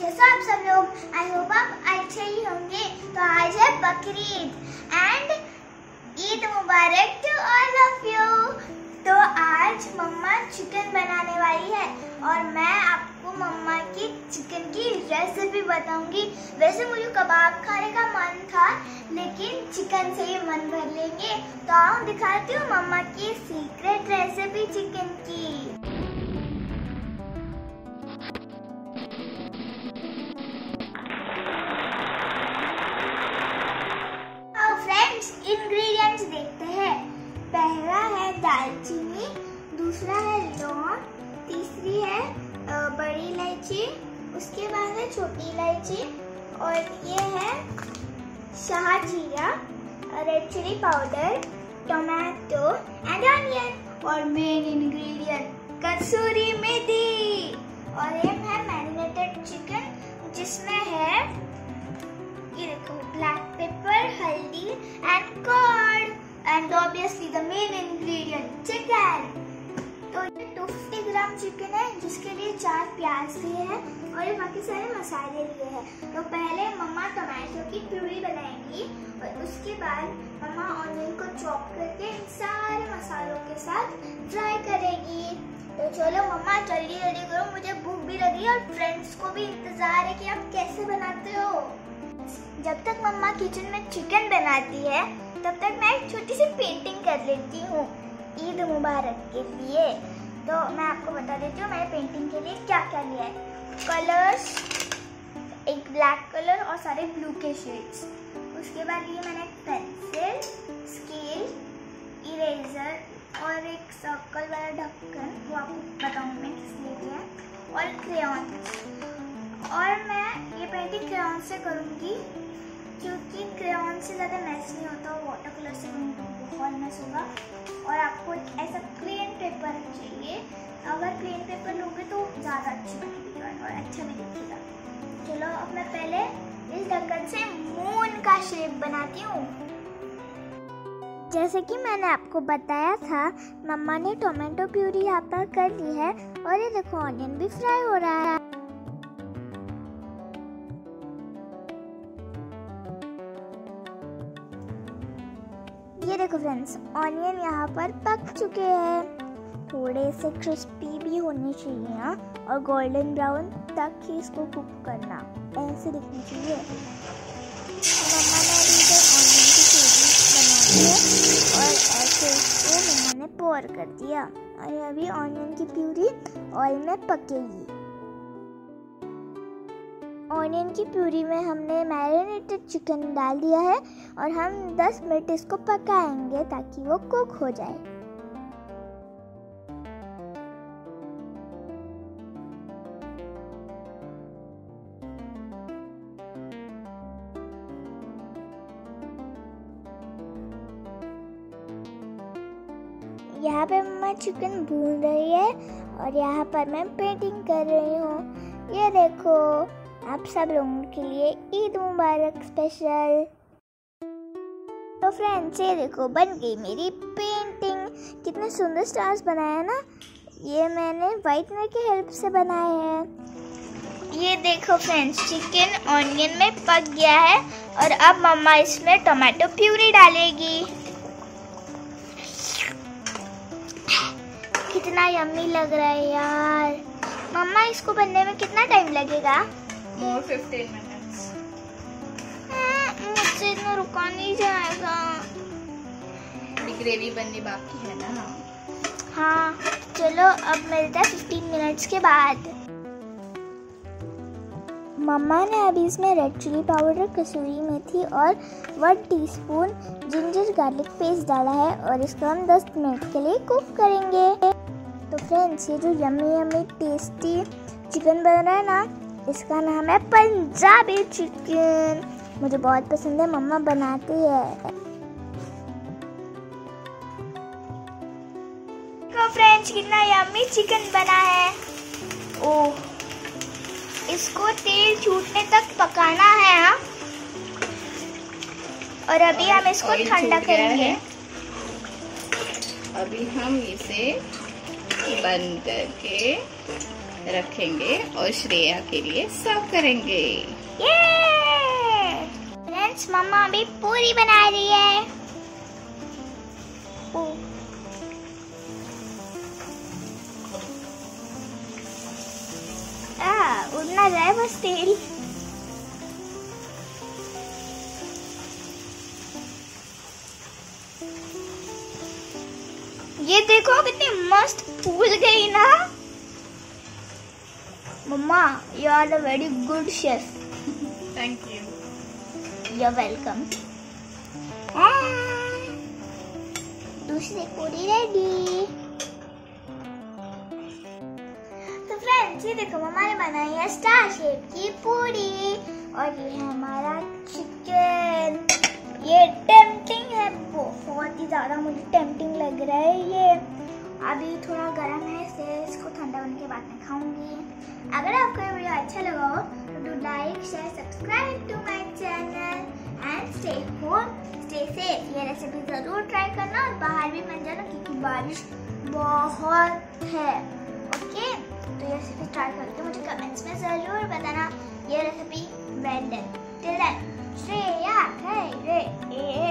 कैसे आप सब लोग आई होप आप अच्छे ही होंगे। तो आज है Bakrid and Eid Mubarak to all of you तो आज मम्मा चिकन बनाने वाली है और मैं आपको मम्मा की चिकन की रेसिपी बताऊँगी। वैसे मुझे कबाब खाने का मन था, लेकिन चिकन से ही मन भर लेंगे। तो आओ दिखाती हूँ मम्मा की इंग्रेडिएंट्स देखते हैं। पहला है दालचीनी, दूसरा है लौंग, तीसरी है बड़ी इलायची, उसके बाद है छोटी इलायची, और ये है शाह जीरा red chilli powder tomato and onion और मेन इंग्रेडिएंट कसूरी मेथी। और ये है मैरिनेटेड 250 ग्राम चिकन है, जिसके लिए चार प्याज लिए हैं और ये बाकी सारे मसाले लिए हैं। तो पहले मम्मा टमाटो की प्यूरी बनाएँगी और उसके बाद मम्मा ऑनियन को चॉप करके सारे मसालों के साथ फ्राई करेगी। तो चलो मम्मा, जल्दी जल्दी करो, मुझे भूख भी लगी और फ्रेंड्स को भी इंतज़ार है कि आप कैसे बनाते हो। जब तक मम्मा किचन में चिकन बनाती है, तब तक मैं एक छोटी सी पेंटिंग कर लेती हूँ। ईद मुबारक के लिए। तो मैं आपको बता देती हूँ, मैंने पेंटिंग के लिए क्या क्या लिया है। कलर्स एक ब्लैक कलर और सारे ब्लू के शेड्स उसके बाद लिए मैंने पेंसिल स्केल इरेजर और एक सर्कल वाला ढक्कन, वो आपको बताऊँ मैं किस लिए लिया और क्रेन और मैं ये पेंटिंग क्रेन से करूँगी क्योंकि क्रेन से ज़्यादा नहीं होता और वाटर कलर से बहुत मैच होगा। और आपको एक ऐसा प्लेन पेपर चाहिए। अगर प्लेन पेपर लोगे तो ज़्यादा अच्छी बनेगी और अच्छा भी दिखेगा। चलो, अब मैं पहले इस ढक्कन से मून का शेप बनाती हूँ। जैसे कि मैंने आपको बताया था, मम्मा ने टोमेटो प्यूरी यहाँ पर कर ली है और ये देखो ऑनियन भी फ्राई हो रहा है। ये देखो फ्रेंड्स ऑनियन यहाँ पर पक चुके हैं। थोड़े से क्रिस्पी भी होने चाहिए यहाँ और गोल्डन ब्राउन तक ही इसको कुक करना। ऐसे दिखनी चाहिए ऑनियन की बना दी और ऐसे इसको पोर कर दिया। और अभी ऑनियन की प्यूरी ऑयल में पकेगी। ऑनियन की प्यूरी में हमने मैरिनेटेड चिकन डाल दिया है और हम 10 मिनट इसको पकाएँगे ताकि वो कुक हो जाए। यहाँ पे मैं चिकन भून रही है और यहाँ पर मैं पेंटिंग कर रही हूँ। ये देखो आप सब लोगों के लिए ईद मुबारक स्पेशल तो फ्रेंड्स ये देखो, बन गई मेरी पेंटिंग कितने सुंदर स्टार्स बनाया ना। ये मैंने वाइट कलर की हेल्प से बनाए हैं। ये देखो फ्रेंड्स चिकन ऑनियन में पक गया है और अब मम्मा इसमें टोमेटो प्यूरी डालेगी। कितना यम्मी लग रहा है यार। मम्मा इसको बनने में कितना टाइम लगेगा? मोर फिफ्टीन मिनट्स मुझसे इतना रुका नहीं जाएगा। ग्रेवी बननी बाकी है ना? हाँ चलो अब मिलता है फिफ्टीन मिनट्स के बाद। मम्मा ने अभी इसमें red chilli powder kasuri methi और one teaspoon ginger garlic paste डाला है और इसको हम 10 मिनट के लिए कुक करेंगे। तो फ्रेंड्स ये जो यम्मी यम्मी टेस्टी चिकन बन रहा है ना इसका नाम है पंजाबी चिकन। मुझे बहुत पसंद है मम्मा बनाती है। तो फ्रेंड्स कितना यम्मी चिकन बना है। ओह इसको तेल छूटने तक पकाना है हाँ। और अभी हम इसको ठंडा करेंगे। अभी हम इसे बंद करके रखेंगे और श्रेया के लिए सर्व करेंगे। फ्रेंड्स मम्मा अभी पूरी बना रही है। उड़ना जाए बस तेल। ये देखो कितनी मस्त फूल गई ना। Mama you are the very good chef thank you You're welcome. दूसरी पूरी रेडी तो फ्रेंड्स ये देखो ने बनाई है स्टार शेप की पूरी। और ये है हमारा चिकन ये टेम्पटिंग है बहुत ही ज़्यादा मुझे टेम्पटिंग लग रहा है ये। अभी थोड़ा गर्म है इसलिए इसको ठंडा होने के बाद मैं खाऊँगी। अगर आपको ये वीडियो अच्छा लगा हो तो do like share subscribe to my channel and stay home stay safe ये रेसिपी ज़रूर ट्राई करना और बाहर भी मत जाना क्योंकि बारिश बहुत है। ओके तो ये रेसिपी ट्राई करके मुझे कमेंट्स में ज़रूर बताना। ये recipe well done till then Shreya रे रे ए